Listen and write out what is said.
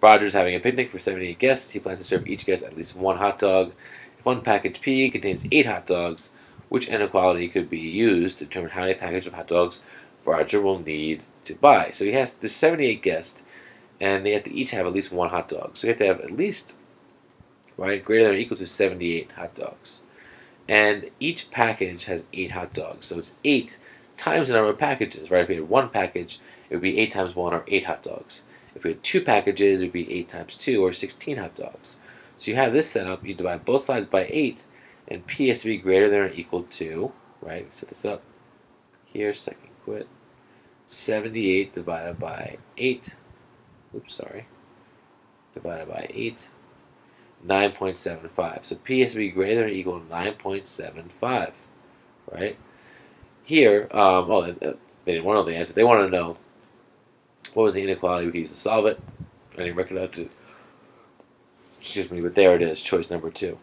Roger's having a picnic for 78 guests. He plans to serve each guest at least one hot dog. If one package P contains eight hot dogs, which inequality could be used to determine how many packages of hot dogs Roger will need to buy? So he has the 78 guests, and they have to each have at least one hot dog. So you have to have at least, right, greater than or equal to 78 hot dogs. And each package has eight hot dogs. So it's eight times the number of packages, right? If we had one package, it would be eight times one or eight hot dogs. If we had two packages, it would be 8 times 2, or 16 hot dogs. So you have this set up, you divide both sides by 8, and P has to be greater than or equal to, right, set this up here, second quit, 78 divided by 8, oops, sorry, divided by 8, 9.75. So P has to be greater than or equal to 9.75, right? Here, um, oh, they didn't want to know the answer. They want to know what was the inequality we could use to solve it? I didn't recognize it. Excuse me, but there it is, choice number two.